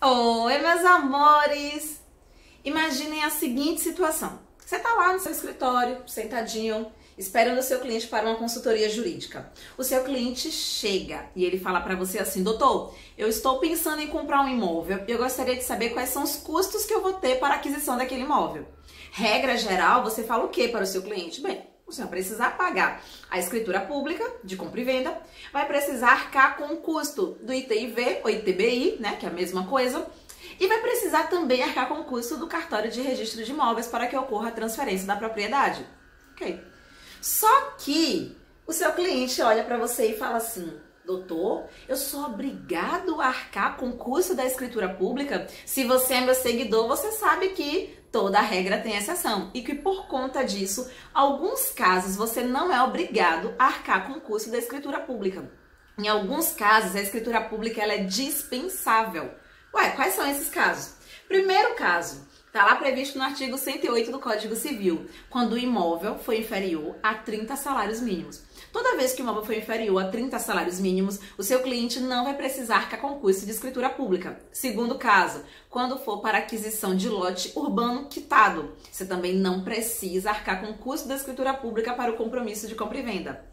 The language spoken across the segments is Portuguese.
Oi, meus amores! Imaginem a seguinte situação. Você está lá no seu escritório, sentadinho, esperando o seu cliente para uma consultoria jurídica. O seu cliente chega e ele fala para você assim: "Doutor, eu estou pensando em comprar um imóvel e eu gostaria de saber quais são os custos que eu vou ter para a aquisição daquele imóvel". Regra geral, você fala o que para o seu cliente? Bem, você vai precisar pagar a escritura pública de compra e venda, vai precisar arcar com o custo do ITIV ou ITBI, né, que é a mesma coisa, e vai precisar também arcar com o custo do cartório de registro de imóveis para que ocorra a transferência da propriedade. Ok. Só que o seu cliente olha para você e fala assim: Doutor, eu sou obrigado a arcar com o custo da escritura pública? Se você é meu seguidor, você sabe que toda regra tem exceção e que por conta disso, alguns casos você não é obrigado a arcar com o custo da escritura pública. Em alguns casos, a escritura pública ela é dispensável. Ué, quais são esses casos? Primeiro caso, Está lá previsto no artigo 108 do Código Civil, quando o imóvel foi inferior a 30 salários mínimos. Toda vez que o imóvel for inferior a 30 salários mínimos, o seu cliente não vai precisar arcar com custo de escritura pública. Segundo caso, quando for para aquisição de lote urbano quitado, você também não precisa arcar com custo da escritura pública para o compromisso de compra e venda.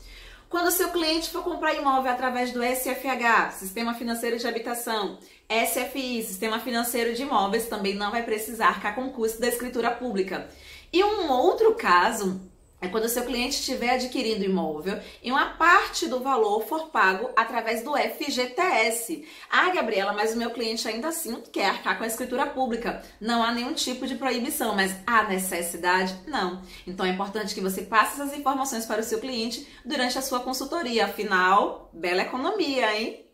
Quando o seu cliente for comprar imóvel através do SFH, Sistema Financeiro de Habitação, SFI, Sistema Financeiro de Imóveis, também não vai precisar com custo da escritura pública. E um outro caso é quando o seu cliente estiver adquirindo imóvel e uma parte do valor for pago através do FGTS. Ah, Gabriela, mas o meu cliente ainda assim quer arcar com a escritura pública. Não há nenhum tipo de proibição, mas há necessidade? Não. Então é importante que você passe essas informações para o seu cliente durante a sua consultoria. Afinal, bela economia, hein?